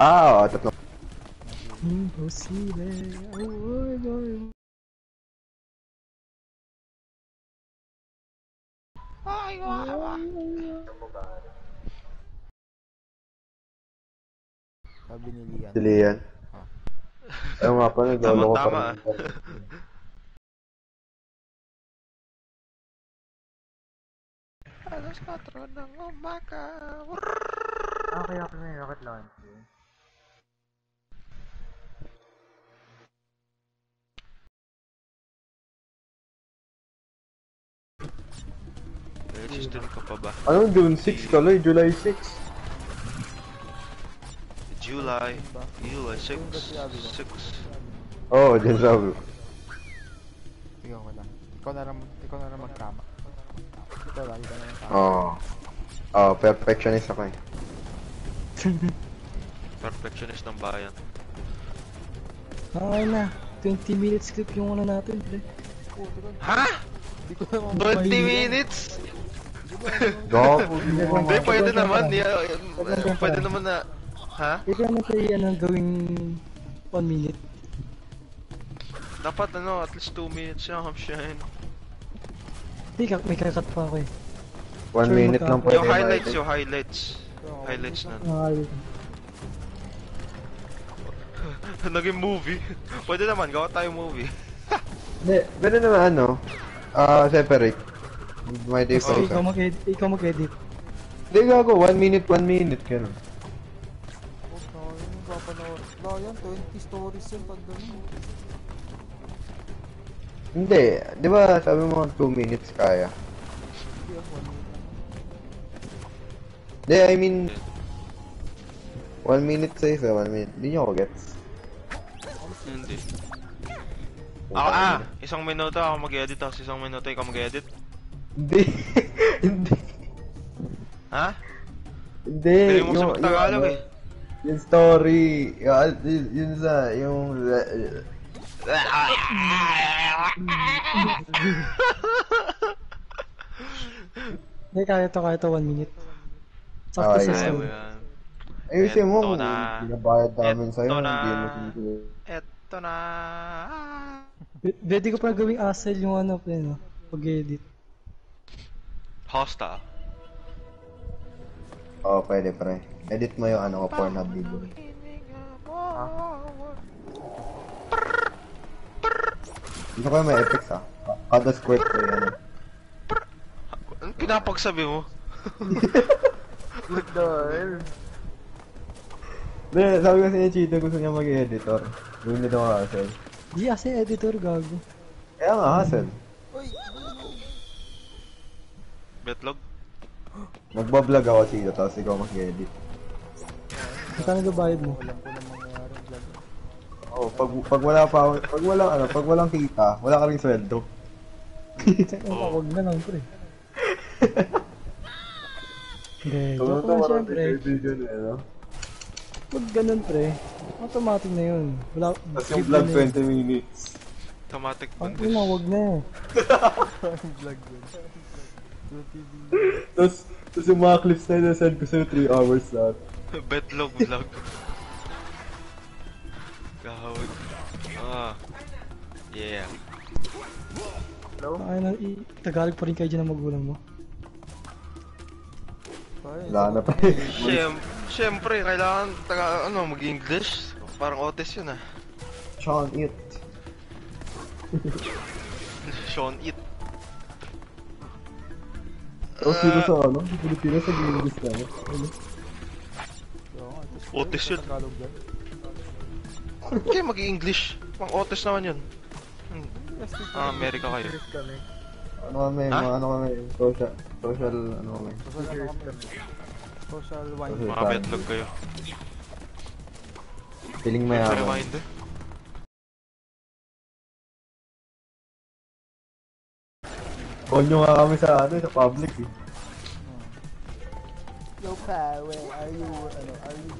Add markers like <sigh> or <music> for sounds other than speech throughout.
Ah, oo, tatlo. Imposible. Ay, ay. Sabi ni Lian. Sili yan. Ayaw nga pala, naglolo ko pa Tama-tama, rin. Alas 4 ng umaga. Ah, kaya ako may rocket launcher. Register ka pa ba? Ano, June 6 kaloy, July 6. July. July 6. 6. Oo, oh, dyan sabi. Ikaw ko lang. Ikaw na rin, ikaw na rin magkama. Ito lang, ikaw na rin tama. Oo. Oo, perfectionist ako eh. <laughs> Perfectionist ng bayan. Okay na. 20 minutes clip yung ano natin, pre. Ha? Hindi ko naman 20 minutes? Gago. Hindi, pwede naman. Yeah, pwede naman na... Ha? Pwede naman tayo ano, gawing 1 minute. Dapat ano, at least 2 minutes siya, Hamshine. Hindi, ka- may kakat pa ako eh. One Sure, minute lang pwede. Yung highlights, yung highlights. Highlights na. Mahal. <laughs> Naging movie. Pwede naman, gawa tayo movie. <laughs> Hindi, pero naman ano, ah, separate. May Basta difference. ikaw ah. mag-edit. Ikaw mag-edit. Hindi gago, one minute, one minute, ganun. Huwag na, yun yung papanood. Wala yan, 20 stories yun pag ganun. Hindi, di ba sabi mo 2 minutes kaya? Hindi ako, one minute. Hindi, I mean, 1 minute sa isa, 1 minute. Hindi nyo ako gets. Hindi. Ako, ah! Isang minuto ako mag-edit, tapos isang minuto ikaw mag-edit. Hindi, <laughs> hindi, Ha? hindi. Pwede mo Yung- mag-Tagalog yung eh. ano, Yung story, yung, yun, sa, yung, Hindi, kaya to, kaya to 1 minute. Sakto Okay. sa yan. ayusin mo, binabayad namin sa'yo, hindi mo sinasabi. Eto na. Pwede ko pa gawing asset yung ano, pre, no? Pag-edit. Hostile. Oo, oh, pwede pre. Edit mo yung ano ko, Pornhub video. Dito kayo may effects ah. Kada squirt ko yan. Anong pinapagsabi mo? What the hell? Hindi, sabi kasi ni Chito gusto niya mag-editor. Gawin niya daw hustle. Di kasi editor, gago. Kaya nga hustle. Uy! Betlog? Magbablog ako sino, tapos ikaw mag-edit. Saan nagbabayad mo? Alam ko na mangyayari vlog. Oh, pag, pag wala pa, pag wala ano, pag walang kita, wala ka rin sweldo. oh. Huwag na lang, pre. Hindi, joke lang siyempre. Pag ganun, pre, automatic na yun. Wala, Tapos yung vlog 20 minutes. Automatic ba? Ang ina, huwag na. Eh. <laughs> Vlog 20 <laughs> Tapos, tapos yung mga clips na yun, send ko sa'yo 3 hours lahat. <laughs> Betlog vlog. Gahawag. Ah. Yeah. Ay, na, i- Tagalog pa rin kayo dyan ng magulang mo. Ay, Wala na pa <laughs> Siyem, siyempre, kailangan taga, ano, mag-English. Parang otis yun ah. Sean It. Sean It. Tapos dito sa ano, sa Pilipinas, sa English na ano. Ano? Oo nga, tapos Otis yun. Yan. Kaya mag-English. Pang otis naman yun. Hmm. Ah, Amerika kayo. Ano kami, mga ano kami, social, social, ano kami. Social ano. Social wine. Social. Mga betlog kayo. Feeling May mayaman. reminder. Call nyo nga kami sa ano, sa public eh. Yo, pa, where are you? Ano, are you?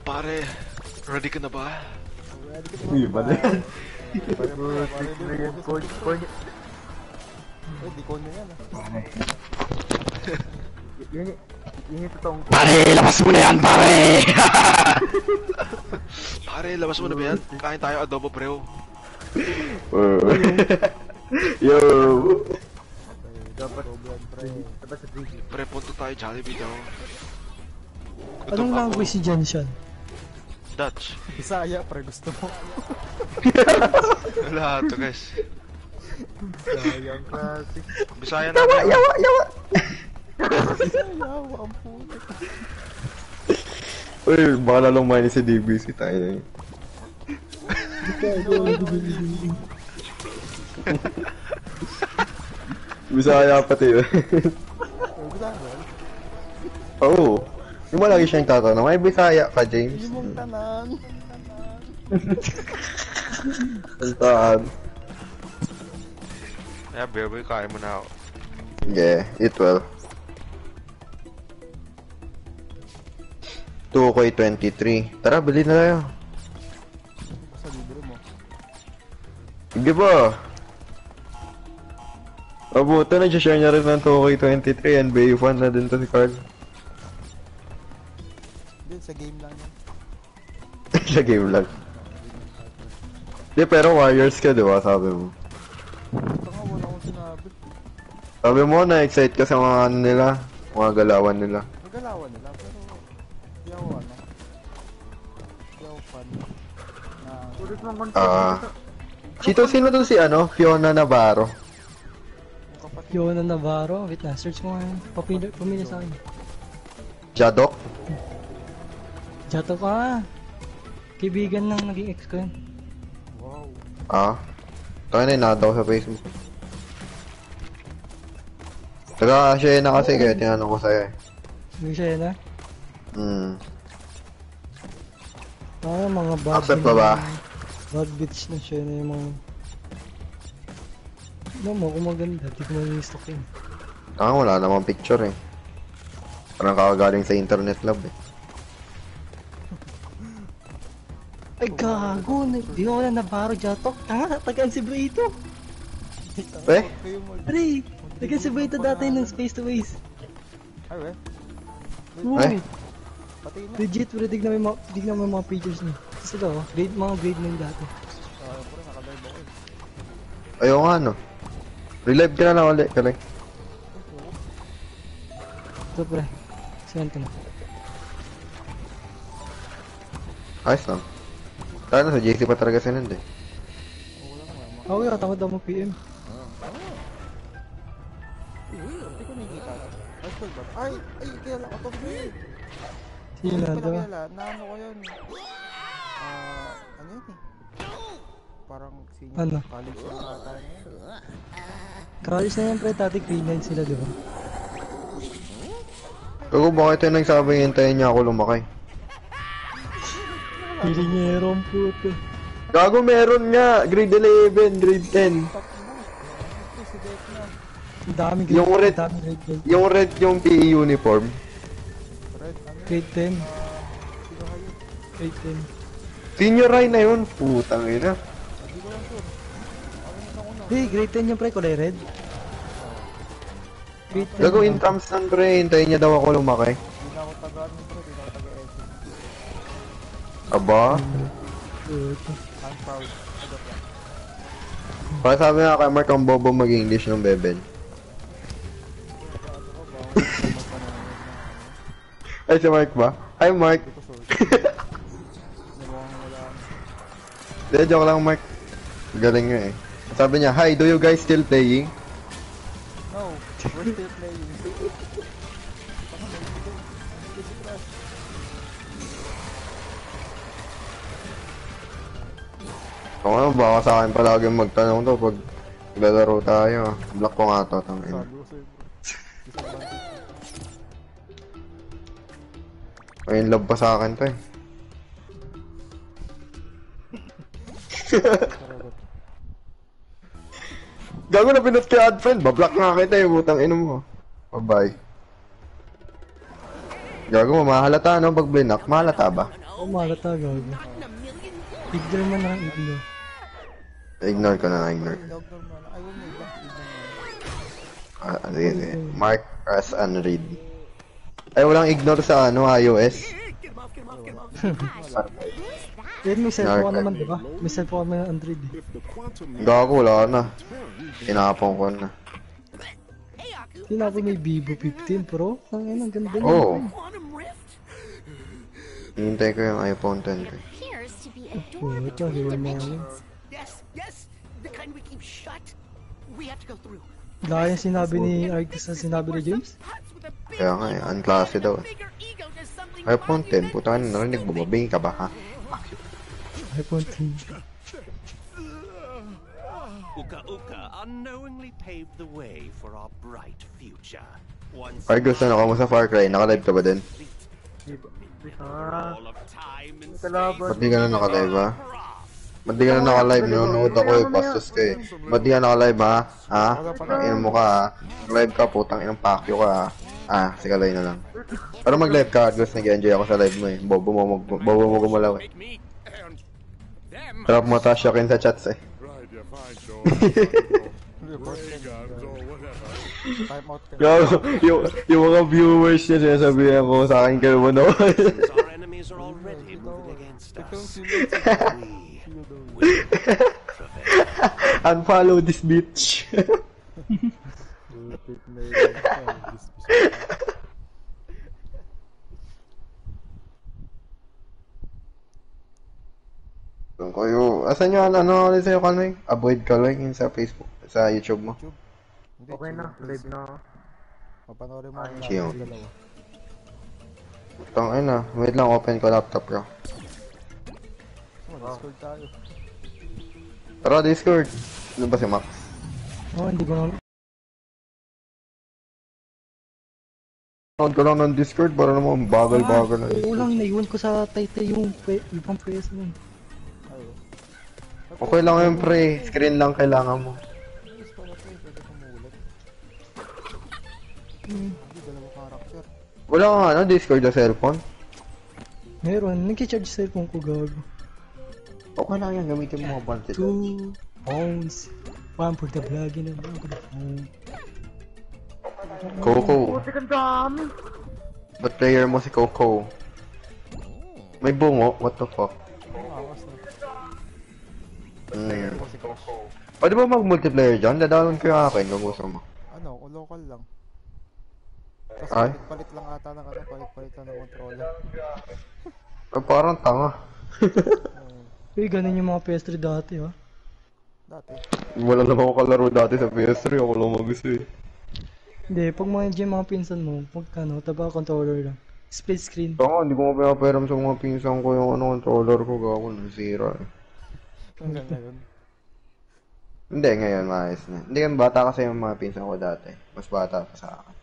Pare, ready ka na ba? Ready ka Uy, ba na yan? Pare, pare, pare, pare, pare, Eh, di ko niya yan ah. Yun, yun yung totoong Pare, labas mo na yan, pare! Pare, labas mo na ba yan? Kain tayo adobo preo. Yo! dapat. Dapat sa 3D. Pre, punto tayo Jollibee daw. Anong language si Jensen? Dutch. Bisaya, pre, gusto mo. Wala to guys. Sayang klase. Bisaya na. Yawa, Yawa, yawa! Yawa, ang puto. Uy, baka lalong minus si DBC tayo na yun. Bisaya pati yun. Gusto mo? Oo. Yung mo lagi siyang tatanong, may Bisaya ka, James? Hindi mong tanan. Tantaan. Yeah, baby, kain mo na ako. Yeah, it will. 2K23. Tara, bili na tayo. Sige ba? Abuto na, share niya rin ng 2K23 NBA fan na din to si Carl. Hindi, sa game lang yan. <laughs> Sa game lang. Di, pero Warriors ka, di ba? Sabi mo. Ito nga, wala akong sinabi. Sabi mo, na-excite ka sa mga ano nila, mga galawan nila. Nagalawan nila, pero hindi ako ano. Hindi ako fan. Na... Ulit naman Ah. Chito, sino to si ano? Fiona Navarro. Fiona Navarro. Wait na, search mo nga yun. Papili, pumili sa akin. Jadok? Jato ka. Kaibigan ng naging ex ko yun. Wow. Ah. Tayo na, inadaw sa Facebook. Taga siya na kasi kaya tinanong ko sa'yo eh. Hindi siya yun ah. Hmm. Ah, mga bad Accept pa ba? Bad bitch na siya na yung mga... Ano mo, kung maganda, di ko mag-stock yun. Ah, wala namang picture eh. Parang kakagaling sa internet lab eh. <laughs> Ay, gago! na- Di ko wala Navarro Jato. Tanga, tagaan si Brito. Eh? Pre, tagaan si Brito dati ng Space to Waste. Ay, we. Uy, Pati na. legit, pre, tignan mo yung mga, tignan mo yung mga pictures niya. Tapos ito, oh, grade, mga grade na yung dati. Puro nakalive ako eh. Ayaw nga no. Relive ka na lang ulit, kaling. Ito, pre. Send ko na. Ayos lang. Tayo na sa JC pa talaga sinend eh. Okay, katamad ako mag-PM. Hindi ko nakikita. Ay, ay, kaya lang ako to. Sino na kilala. Naano ko yun. Ah, ano yun eh? Parang senior Ano? college na ata yun. College na yan, pre. Dati grade 9 sila, di ba? Pero bakit yung nagsabing hintayin niya ako lumakay? Pilingero ang puto. Gago meron nga! Grade 11, grade 10. Ito, si Dek na. Ang dami grade Yung red- Ang dami grade 10. Yung red yung PE uniform. Grade 10. Sino kayo? Grade 10. Senior Rai na yun. Putang ina. Hey, grade 10 yung pre, kulay red. Grade 10. Gago in terms ng pre, hintayin niya daw ako lumakay. Hindi na ako taga ano bro, hindi na ako taga SM. Aba? Puto. I'm proud. Para sabi nga kay Mark, ang bobo mag-English ng beben. <laughs> Ay, si Mark ba? Hi, Mark. Hindi. <laughs> Hindi, joke lang, Mark. Galing nga eh. Sabi niya, Hi, do you guys still playing? No, we're still playing. Kung ano, baka sa akin palagi magtanong to pag lalaro tayo. Block ko nga to, tangin. Sabi ko sa'yo May in love pa sa akin to eh. <laughs> Gago na pinat kay add friend, bablock nga kita eh, butang ino mo. Bye-bye. Gago, mahalata no pag blinak, mahalata ba? Oh, malata, gago. Ignore man lang, ignore. Ignore ko na, ignore. Dog naman. I will make back. Tignan mo. Ah, sige, sige. Mark as unread. Ay, walang ignore sa ano, iOS. Eh, may cellphone naman, di ba? May cellphone naman Android eh. Gago, wala na. Tinapon ko na. Tinapon may Vivo 15 Pro. Ang ina, ang ganda niya. Oo. Oh. Hintay ko yung iPhone 10 ko. Oh, ito, hiwan mo yan. Yes, yes, the kind we keep shut. We have to go through. Yung sinabi ni Arctis sa sinabi ni James. Kaya nga eh, daw eh. bigger ego does something iPhone 10, puta ka na narinig mo ba? Bing ka ba ha? iPhone 10. Uka Uka unknowingly paved the way for our bright future. Once Argus, ano ka mo sa Far Cry? Nakalive ka ba din? and Ba't di ka na nakalive ha? Ba't di ka na nakalive? Nanonood ako eh, bastos ka eh. Ba't di ka nakalive ha? Ha? Ang mo ka ha? Live ka, putang inang pakyo ka ha? Ah, sigalay na lang. Pero mag-live ka, Argus, nag-enjoy ako sa live mo eh. Bobo mo, mag- bobo mo gumalaw eh. Sarap mo tasyakin sa chats eh. Gago, <laughs> yung, yung mga viewers niya sinasabihan ko sa akin kayo mo prevail. <laughs> Unfollow this bitch. Doon yung, asan yung ano, ano ulit sa'yo kanoy? Avoid ka lang yun sa Facebook, sa YouTube mo. Hindi, okay na, live na. Mapanoorin mo ang Chill. Tang na, wait lang, open ko laptop ko. So, Discord tayo. Tara, Discord. Ano ba si Max? Oh, hindi ko na... Nanood ko lang ng Discord para naman bagal-bagal na. Oo lang, naiwan ko sa Taytay yung pe- ibang mo. Ayo. Okay lang yun, pre. Screen lang kailangan mo. Wala kang ano, Discord sa cellphone? Meron, nag-charge cellphone ko gago. Okay lang yan, gamitin mo mga pansit. Two phones. One for the vlogging and one for the phone. Coco. Ba't player mo si Coco? May bungo? What the fuck? Na. Hmm. Kasi crush. Pwede ba mag-multiplayer dyan? Dadalon ko yung akin kung gusto mo. Ano, local lang. Tapos Ay? palit-palit lang ata ng ano, palit-palit lang ng controller. Ah, parang tanga. <laughs> Eh, ganun yung mga PS3 dati, ha? dati. Wala naman ako kalaro dati sa PS3. Ako lang mag-gusto eh. Hindi, pag mga dyan mga pinsan mo, pag ano, taba controller lang. Split screen. Tanga, hindi ko mapaparam sa mga pinsan ko yung ano, controller ko. Gago, nasira eh. Hanggang ngayon. Hindi, ngayon maayos na. Hindi kan bata kasi yung mga pinsan ko dati. Mas bata pa sa akin.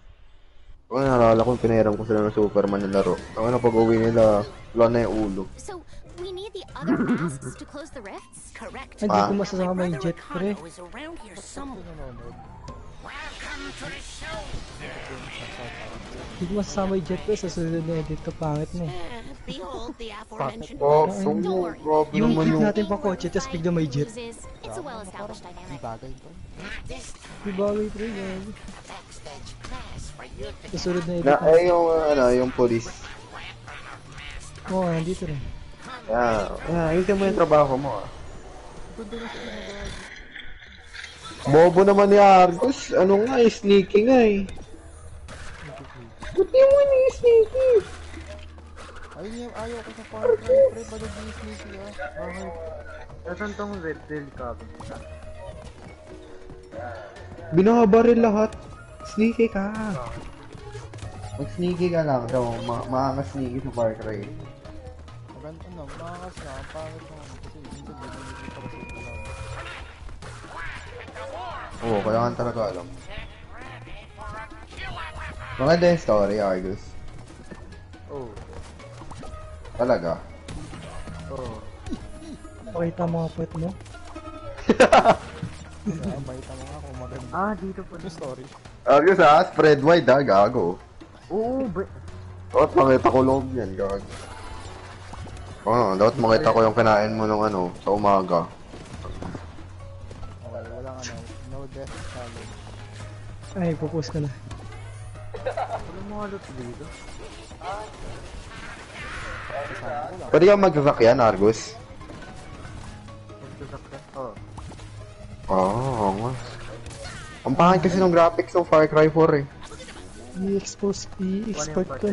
Kung naalala ko, pinahiram ko sila ng Superman na laro. Ang ano, pag uwi nila, wala na yung ulo. So, we need the other masks to close the rifts? Correct. Hindi ko masasama yung jet, pre. Hindi ko masasama yung jet, pre. Sa susunod na edit to, pangit na eh. Oh, mask. Don't yung worry. grabe Yung naman clip yung... natin pa kotse, tapos bigla may jet. News is, it's a well-established Di dynamic. bagay to. Di bagay, pre. gago. Sa sunod na edit. Na, eh, yung, uh, ano, yung police. Oo, oh, nandito rin. Yeah, yeah, ayusin mo yung trabaho mo ah. Bobo naman ni Argus. Ano nga eh, sneaky nga eh. Buti mo ni sneaky. Ayun yung ayaw ko sa Far Cry, pre. Balag yung sneaky ah. Bakit? Binabaril lahat. Sneaky ka. Mag sneaky ka lang daw. Ma maangas sneaky sa Far Cry. Maganda, ano, makakas na. Ang pangit naman. Kasi minsan di Oo, kailangan talaga alam. Maganda yung story, Argus. Oh. Talaga. Oh. Pakita mo puwet mo. <laughs> Kaya bait mo nga kung maganda. Ah, dito po. Yung story. Argus ha, spread wide ha, gago. Oo, ba? Dapat makita ko loob yan, gago. Oo, dapat makita ko yung kinain mo nung ano, sa umaga. Walang ano. Ay, pupus ko na. Pwede kang magsasakyan, Argus? Oo. Oo, nga. Ang pangit kasi ng graphics ng Far Cry 4 eh. I-expose, i-export ko.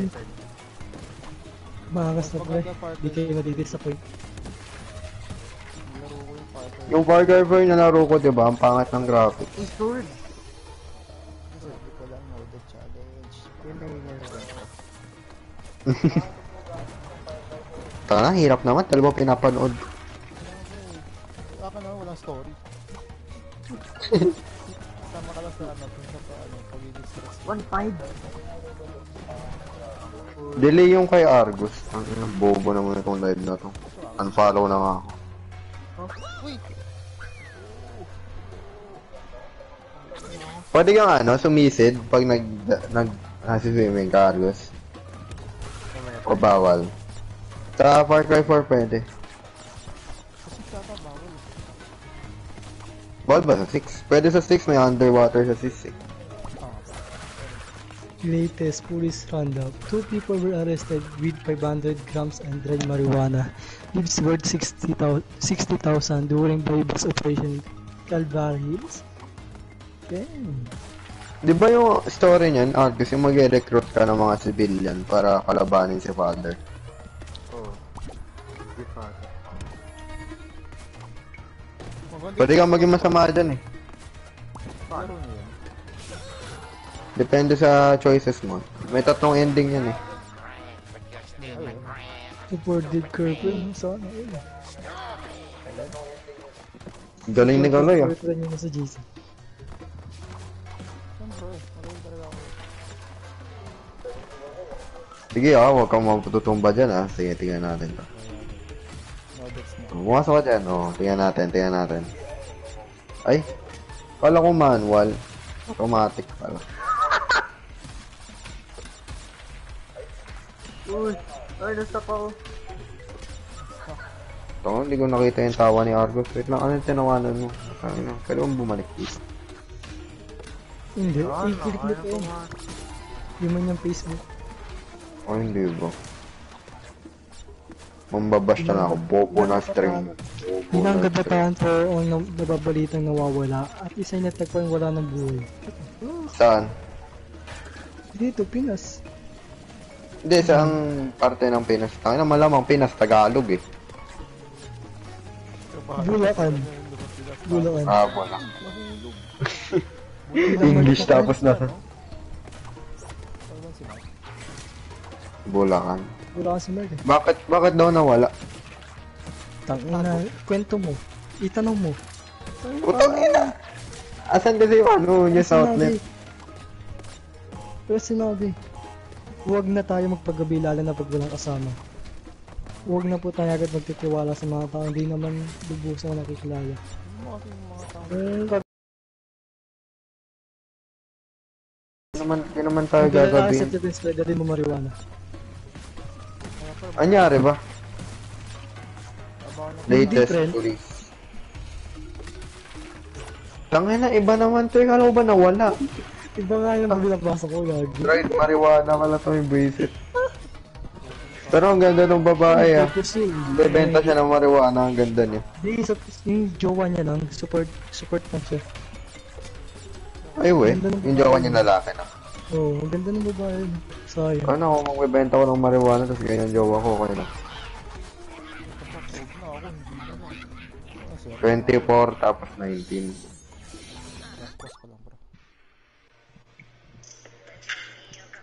Maangas na pre. Di kayo ko yung Far Cry. Yung Far Cry 4 na laro ko, di ba? Ang pangit ng graphics. Kasi <laughs> Tara, hirap naman. Dalawa pinapanood. Aka na, walang story. Tama ka lang sa ano, kung sa pa, ano, pagiging stress. Delay yung kay Argus. Ang bobo naman itong live na to. Unfollow na nga ako. Wait! Pwede kang ano, sumisid pag nag, nag, nasi-swimming ka, Argus. O bawal. Sa Far Cry 4 pwede. Kasi tata bawal. Bawal ba sa 6? Pwede sa 6, may underwater sa 6 eh. Latest police roundup. Two people were arrested with 500 grams and dried marijuana. It's worth 60,000 60,000 during bypass operation Calvary Hills. Damn. Di ba yung story niyan, Argus, yung mag-recruit ka ng mga civilian para kalabanin si Father? Maganda Pwede kang maging masama dyan eh. niyo yun. Depende sa choices mo. May tatlong ending yan eh. Supported Kirkland. Sana yun. Galing ni Kaloy ah. Kirkland yun sa GC. Sige ah, huwag kang mapututumba dyan ah. Sige, tingnan natin to. No, that's not. Bumasok ka dyan, oh. Tingnan natin, tingnan natin. Ay, kala ko manual. Automatic pala. <laughs> Uy, ay, nasa pa oh. Ito, hindi ko nakita yung tawa ni Argus. Wait lang, ano yung tinawanan mo? Sabi na, pwede mong bumalik dito. Hindi, i-click mo pa yun. Yung man yung Facebook. O hindi ba? Mambabash na ako. Bobo na stream. Hindi na ang na tahan for ang na- nababalitang nawawala. At isa yung natagpuan wala ng buhay. Saan? Dito, Pinas. Hindi, saang parte ng Pinas? Tangina malamang Pinas, Tagalog eh. Bulacan. Bulacan. Ah, wala. <laughs> English tapos na. Bulacan. Bulacan si Mark eh. Bakit, bakit daw nawala? Tangina, kwento mo. Itanong mo. Putang ina! Asan kasi yung ano, yung outlet? Pero sinabi, huwag na tayo magpagabi lalo na pag walang kasama. Huwag na po tayo agad magtitiwala sa mga tao hindi naman lubusan na nakikilala. Yung Hindi naman, hindi naman tayo Hindi na accept sila dali mo marijuana. Anyari ba? Na Latest friend. police. Tangina, iba naman to. Kala ko ba nawala? Iba nga yung binabasa ko lagi. Dried marijuana pala to yung bracelet. Pero ang ganda ng babae ah. Bebenta siya ng marijuana, ang ganda niya. Hindi, sa, yung jowa niya lang, support, support na siya. Ay we, yung jowa niya lalaki na. Oo, oh, ang ganda ng babae. Sayang. Ano kung magbebenta ko ng marijuana tapos ganyan jowa ko, okay ako, lang. Ah, sir. 24 tapos 19. Pause ko lang bro.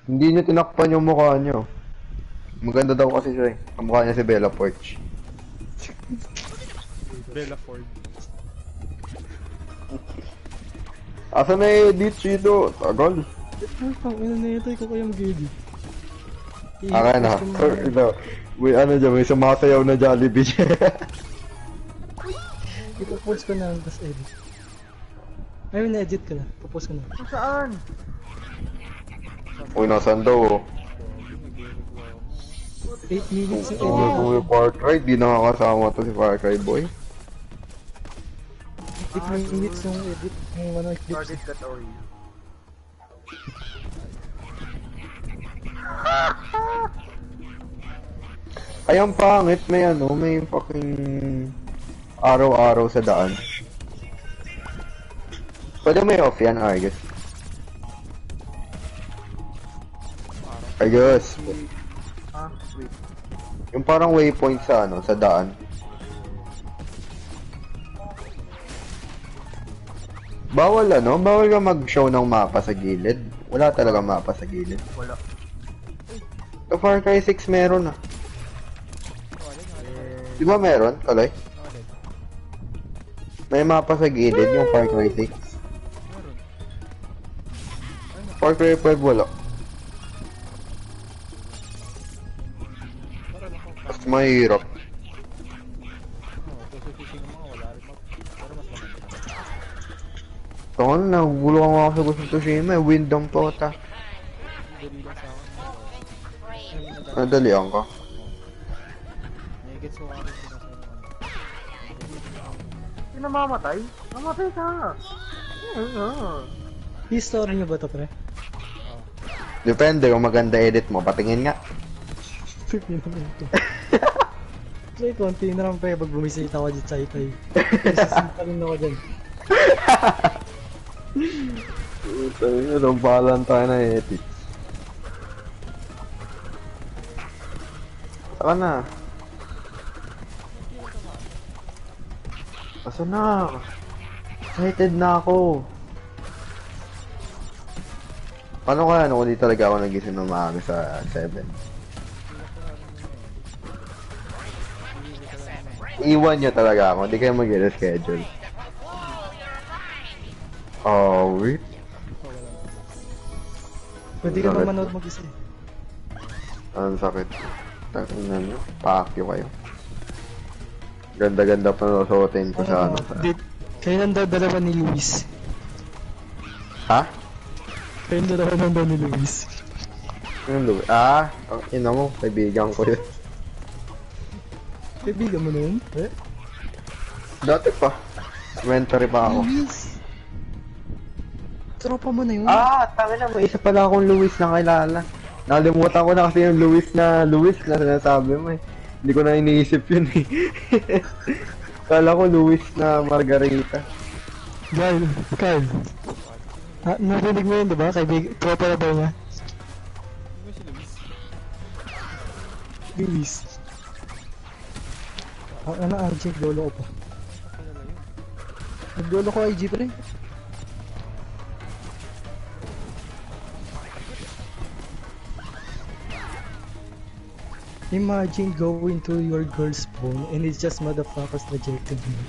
Hindi niya tinakpan yung mukha niyo. Maganda daw kasi siya eh. Ang mukha niya si Bella Porch. Bella Ford. Asa na edit dito? Tagal. Ay, pang ina na ito, ikaw kayang gigi. Akin na. Ito. May ano dyan, may sumasayaw na Jollibee. <laughs> Ipopost ko na, tapos edit. Ayun, na-edit ko na. Popost ko na. Uy, nasan daw oh. 8 minutes yung Kung edit. kung may Far Cry, di nakakasama to si Far Cry boy. 8 minutes yung edit. Yung ano, clips. Ay, ang pangit. May ano, may fucking araw-araw sa daan. Pwede may off yan, Argus. Argus. Ah, wait. Yung parang waypoint sa ano, sa daan. Bawal ano, bawal ka mag-show ng mapa sa gilid. Wala talaga mapa sa gilid. Wala. Sa Far Cry 6 meron ah. Di ba meron, Kaloy? May mapa sa gilid yung Far Cry 6. Far Cry 5 wala. Mas mahirap. Oh, kasi fishing ng mga wala rin mag... Pero mas maganda naman. Na, gulo ka mga sa Ghost of Tsushima sa akin. Ay, madali. Nadalian ka. Ano. Hindi namamatay? Mamatay ka. History niyo ba to, pre? Depende kung maganda edit mo. Patingin nga. Yun naman ito. Pre, konti na lang pre, pag bumisita ako dyan sa itay. <laughs> Nasisita rin ako dyan. <laughs> Anong bahalan tayo na edit? Saka na. Asa na? Excited na ako. Paano kaya ano kung di talaga ako nagising ng maaga sa 7? Iwan nyo talaga ako, hindi kayo mag-reschedule. Oh, wait. Pwede ka ba manood mag-isa eh. Ang sakit. Tangina nyo. Pakyo kayo. Ganda-ganda pa nasuotin ko sa ano. Di, kayo nang dalawa ni Luis. Ha? Kayo nang dalawa nang ni Luis. Ano Louie? Ah, ang ina mo. Kaibigan ko yun. Kaibigan mo na yun? Eh? Dati pa. Inventory pa ako. Luis! Tropa mo na yun? Ah, tama na. May isa pala akong Luis na kilala. Nalimutan ko na kasi yung Luis na Luis na sinasabi mo eh. Hindi ko na iniisip yun eh. <laughs> Kala ko Luis na Margarita. Kyle, Kyle. Ah, narinig mo yun, diba? Kaibig, tropa na ba niya? Luis? Luis. Ah, ano, RJ, lolo ko pa. Naglolo ko IG pre. Imagine going to your girl's phone and it's just motherfuckers rejected me.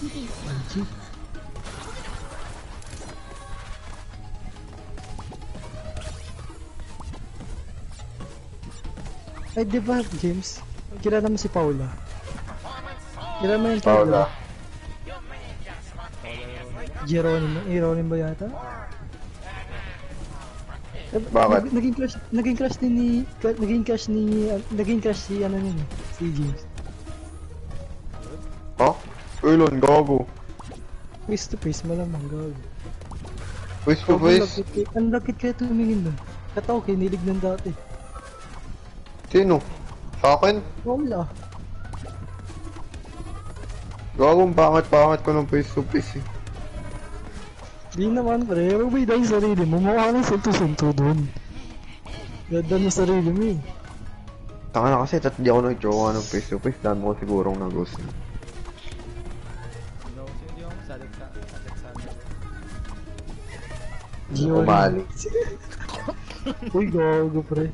IG. Ay, di ba, James? Kilala mo si Paula? Kilala mo yung Paula. Geronimo, Geronimo yata? Eh, Bakit? nag- Naging crush, naging crush din ni, naging crush ni, ah, naging crush si ano eh, si James. Ha? Ulan, gago. Face to face, malamang gawin. Face to face? Ang lakit kaya tumingin nun. Kataw, kinilig nun dati. Sino? Sa akin? Wala. Gagong pangit-pangit ko ng face to face eh. Di naman pre, may dahil sarili mo, mukha ng sunto-sunto dun. Ganda ng sarili mo eh. Taka na kasi, tat di ako nag-jowa ng face to face. Dami ko sigurong nag-ghost na. Yung Alexander? Gio Umali. Uy, gago pre.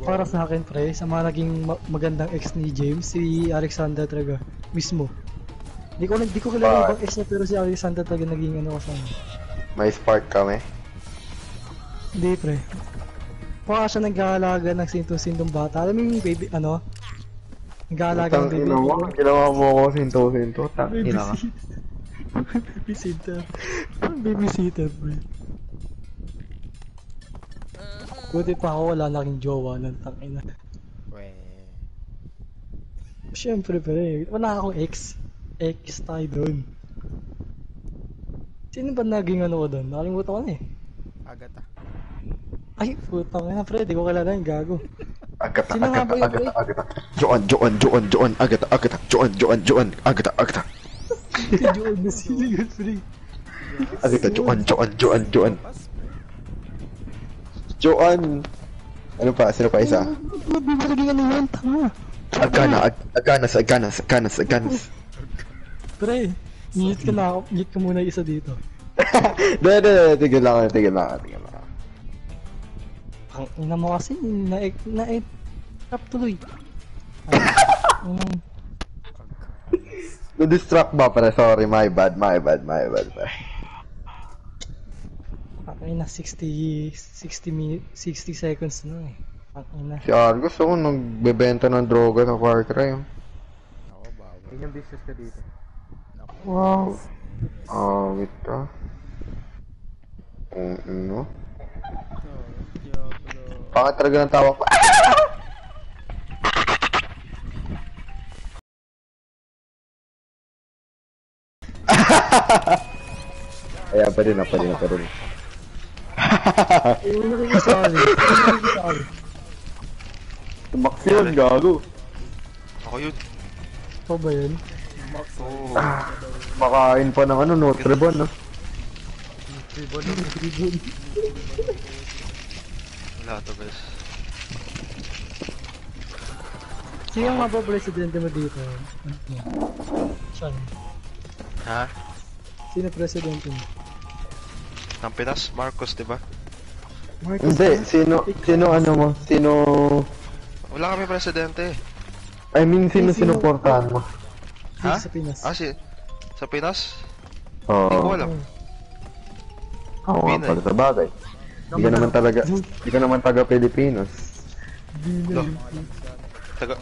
Para sa akin pre, sa mga naging ma- magandang ex ni James, si Alexander talaga, mismo. Di ko, di ko kilala Bakit? ibang ex niya pero si Alexander talaga naging ano kasama. May spark kami. Hindi pre. Mukha siya nag-aalaga ng sintong-sintong bata. Alam mo yung baby, ano? Nag-aalaga ng baby. ina mo, ginawa mo ako sinto-sinto. Ka. Babysitter. <laughs> Babysitter, pre. Buti pa ako wala na aking jowa ng tangina. Siyempre, pre. Wala akong ex. X tayo doon. Sino ba naging ano ko doon? Nakalimutan ko na eh. Agata. Ay, putang ina, pre, di ko kilala yung gago. Agata, Sino nga agata, ba yun, agata, agata. Joan, Joan, Joan, Joan, agata, agata. Joan, Joan, Joan, agata, agata. Joon na sino yun, pre. Agata, Joan, Joan, Joan, Joan. Joan. Ano pa? Sino pa isa? Ba't di ba naging ano yun? Tama. Agana, ag aganas, aganas, aganas, aganas. Pre, mute ka na ako. Mute ka muna yung isa dito. <laughs> Dede, dede, tigil lang, tigil lang, tigil lang. Ang ina mo kasi, na na tap tuloy. <laughs> Um, Na-distract ba pala? Sorry, my bad, my bad, my bad. ang ina 60 60 minutes 60 seconds na eh. Ang ina. Si Argus, ako, nagbebenta ng droga sa Far Cry. Ako, bago. Yun yung business ko dito. Wow. Ah, wait ka. Kung ano? Bakit talaga ng tawa ko? <laughs> Ayan, pa rin na, pa rin na, pa rin. Tumak yun, gago. Ako yun. Ikaw ba yun? Oo. Makain pa ng ano, Dame, no? Wala to, guys. Sino nga ba presidente mo dito? Sean, Ha? sino presidente mo? Ng Pinas? Marcos, di ba? Marcos Hindi, sino, sino ano mo? Sino, Wala kami presidente. I mean, sino sino- sinuportahan mo? Ha? sa Pinas. Ah, si... Sa Pinas? Oo. Hindi ko alam. Oo nga Pinay. pala sa bagay. Hindi ka naman talaga, hindi ka naman taga Pilipinos. Lo. Taga...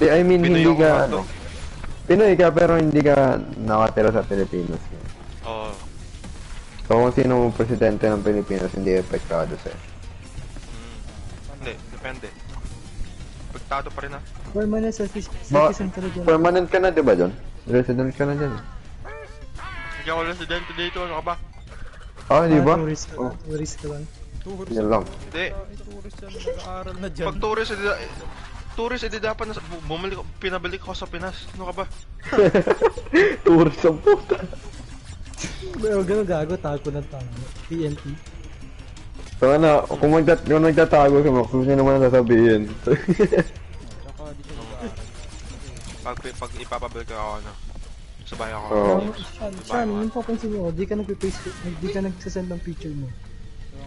Di, I mean, Pinoy hindi ako, ka, ano, Pinoy ka pero hindi ka nakatira sa Pilipinas. Oo. So kung sino ang presidente ng Pilipinas, hindi epektado sa'yo. Hindi, depende. Pagtado pa rin ah. Permanent citizen Ba- talaga. Permanent ka na, di ba, John? Resident ka na dyan. Hindi ako residente dito, ano ka ba? Ah, di ba? Tourist ka Oh, lang. Tourist ka lang. yan lang. Hindi. Tourist yan, nag-aaral na dyan. Pag tourist, edi, da- tourist, edi dapat na, bu- bumalik, pinabalik ako sa Pinas. Ano ka ba? <laughs> Tourist ang puta. Pero gano'n gago, tago ng tango. PNP. So ano, kung, magtat kung nagtatago ka mo, kung sino man ang <laughs> Pag, pag ipapabalik ako, ano, sabay ako. Oo. Pero, Sean, Sean, yung papansin mo, di ka nagpe-paste, di ka nagsasend ng picture mo.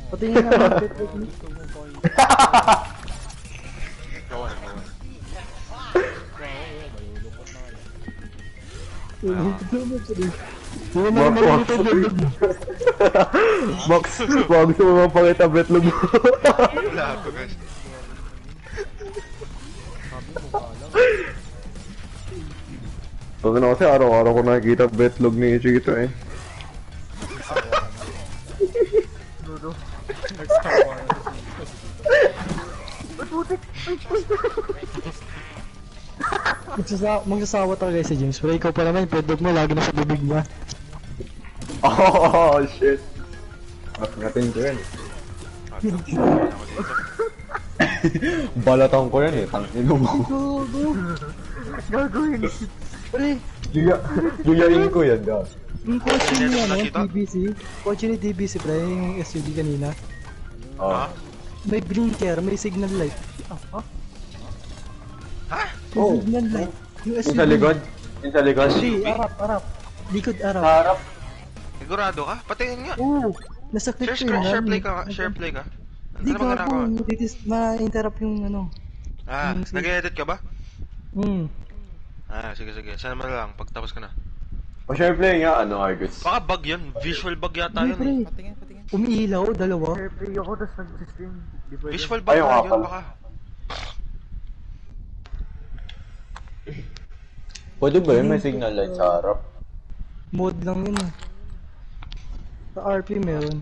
Pati nga <laughs> pet mo. Gawa na, gawa. Max, Max, wag gusto mo mapakita betlog mo. Wala pa guys. Sabi na kasi araw-araw ko nakikita betlog ni Chito eh. Magsasa magsasawa talaga si James, pero ikaw pa naman, pedog mo, lagi na sa bibig niya. Oh, shit. Mas natin ko dito. <laughs> Balatan ko yan eh, tangin mo. Gagawin. Pre, Yuya, yuyain ko yan, da. yung kotse Hindi ni na ano, nakita? DBC, kotse ni DBC pre, yung SUV kanina, Oh. may blinker, may signal light. Ah, ah? Ha? May Oh. signal light. Yung SUV. Yung sa likod? Yung sa likod? Hindi, arap, arap. Likod arap. Harap. Sigurado ka? Patingin nga. Oo, nasa clip Share, ko yun. share ah. play ka, share play ka. Hindi Ano ka ba po, ginagawa? matitis, ma-interrupt yung ano. Ah, nag-edit ka ba? Hmm. Ah, sige, sige. Saan mo na lang, pagtapos ka na. O share play nga, ano, Argus? Baka bug yun. Visual bug yata yun eh. Patingin, patingin. umiilaw, dalawa. Siyempre ako, tapos nag-stream. Visual bug nga nga yun, baka. Pwede ba yun? May signal light sa harap. Mode lang yun eh. Sa RP meron.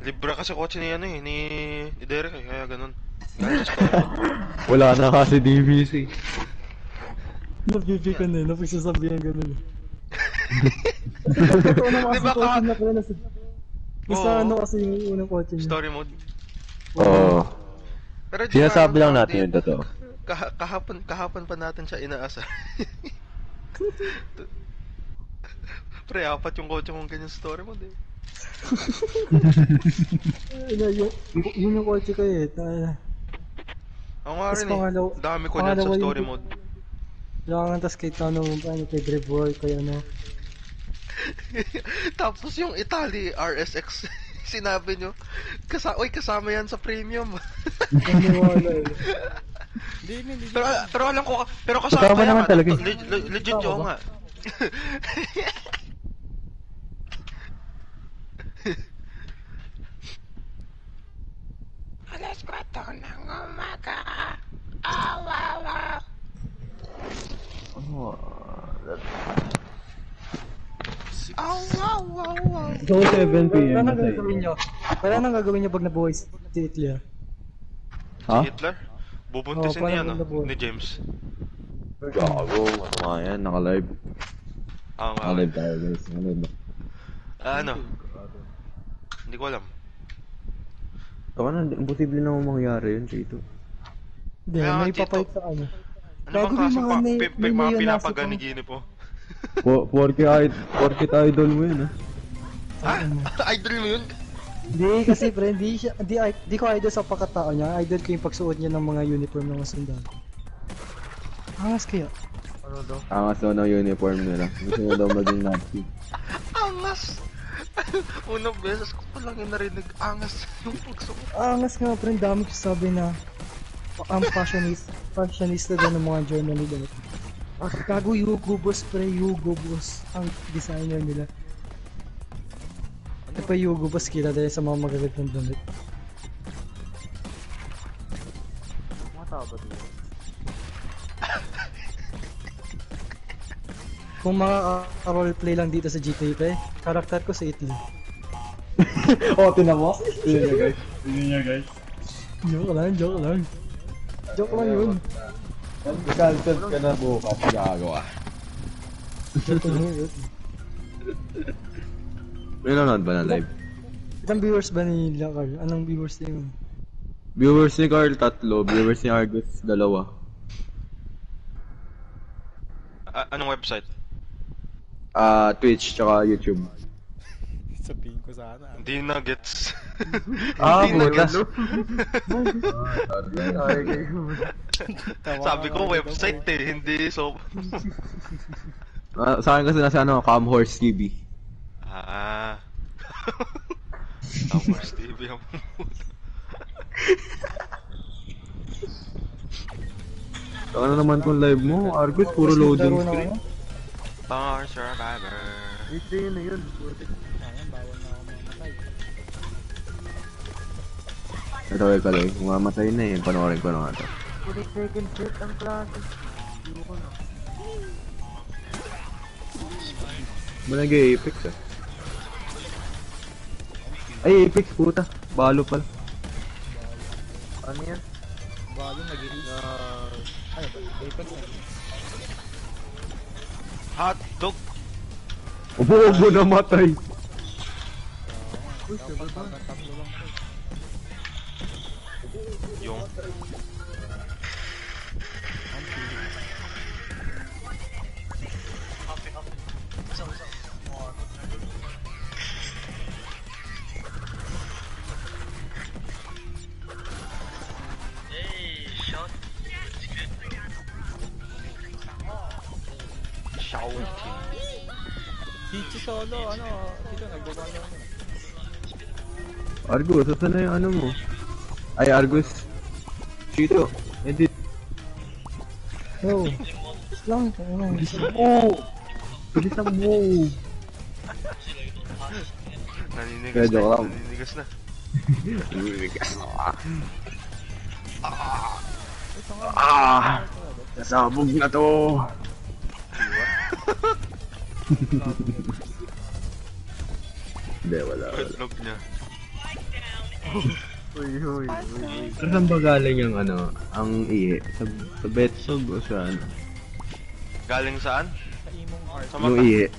Libra kasi kotse ni ano eh, ni, ni Derek eh, kaya ganun. <laughs> Wala na kasi DVC. Napipikan na eh, napagsasabihan ganun eh. <laughs> Di ba ka... na pala. Nasa Oo. ano kasi yung unang kotse niya. Story mode. Oo. Pero di Sinasabi lang natin yung totoo. Kah- kahapon, kahapon pa natin siya inaasa. <laughs> Pre, apat yung kotse kong ganyan story mode eh. <laughs> Yung, yun yung kotse ko eh. Ta- Ako nga rin eh. Dami ko niyan sa story mode. Kailangan tas kay Tano mo pa, ano, kay Drevor, kay ano. <laughs> Tapos yung Italy RSX, <laughs> sinabi nyo, kasa Oy, kasama yan sa premium. <laughs> Hindi, hindi, pero, pero alam ko, pero kasama, Kasama yan, naman ah. talaga eh. Le- le- legit Kasama yun ba? nga. So, 7 p.m. Wala nang gagawin nyo. Wala nang gagawin nyo pag nabuhay si Hitler. Ha? Si Hitler? Bubuntisin niya, no? Ni James. Gago, ano nga yan, naka-live. Ah, nga. Naka-live tayo guys, naka-live. Ah, ano? Hindi ko alam. Taka na, imposible naman mangyari yun, Chito. Hindi, may Tito. papalit sa ano. Ano Gago, bang may kaso mga pa? ne- Pi- may pi- mga pinapaganigini po. Po- Porky idol, porky idol mo yun, ah. Ha? <laughs> Idol mo yun? Hindi, kasi pre, hindi siya, di, di ko idol sa pagkatao niya. Idol ko yung pagsuot niya ng mga uniform ng mga sundalo. Angas kaya. Angas daw ng uniform nila. Gusto mo daw maging Nazi. <laughs> Angas! <laughs> Unang beses ko pa lang yung narinig angas yung pagsuot. Angas nga pre, ang dami ko sabi na ang fashionista, fashionista daw ng mga Germany daw. Gago Hugo Boss pre, Hugo Boss ang designer nila. Ito pa Hugo Boss kita dahil sa mga magagandang damit. Kung makaka-roleplay lang dito sa GTA pre, karakter ko si Italy. <laughs> oh, tinan mo? Tinan niya guys. Tinan niya guys. Joke lang, joke lang. Joke lang yun. Cancel ka na bukas, gagawa. Joke lang yun. May nanonood ba na live? Ilang viewers ba ni Carl? Anong viewers niya yun? Viewers ni Carl, tatlo. Viewers ni Argus, dalawa. Ah, anong website? Ah, Twitch, tsaka YouTube. Sabihin ko sana. Hindi nuggets. <laughs> Ah, nuggets. Sabi ko website eh, hindi so... Ah, sa akin kasi nasa ano, Cam Horse TV. Ah. <laughs> Towers TV ang Ano naman kung live mo, Argus, puro loading screen. Bar Survivor. Ito yun na yun. Ito ay kalay, mamatay na yun, panoorin ko na nga to. Puri second set ang klase. Hindi ko na. Malagay Apex ah. Ay, Apex, puta. Balo pala. Ano yan? Bawal nag uh, Ano ba? Apex na. Hot dog. Ubo, ubo namatay. Uy, sabi ba? Tatlo lang. Yung... Solo, ano, dito nagbawa na ako. Argus, saan na yung ano mo? Ay, Argus. Chito, edit. Oh. Lang, Oh! Mo! Naninigas na. Naninigas na. Ah! Nasabog na to! Hindi, wala, wala. Itlog <laughs> niya. Uy, uy, uy. Saan ba galing yung ano, ang iye? Sa, sa Betsog o sa ano? Galing saan? Sa imong heart. Sa Yung ihi.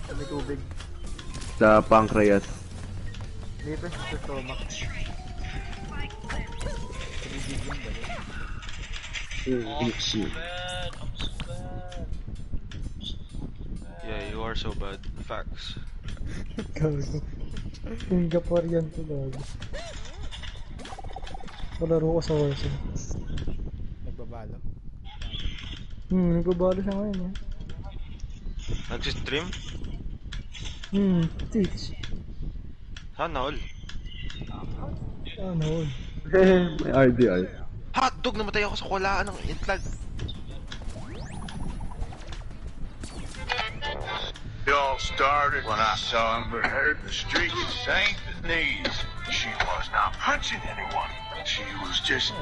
Sa may tubig. Sa pancreas. Lipis sa stomach. Yeah, you are so bad. Facts. Gago. Singaporean to gago. Palaro ko sa Warzone. Nagbabalo. Hmm, nagbabalo siya ngayon eh. Nagsistream? Hmm, Twitch. Sana all. Ano all. May RDR. Hotdog! Namatay ako sa kulaan ng intlag. It all started when I saw Amber Heard in the street saying his knees. She was not punching anyone. She was just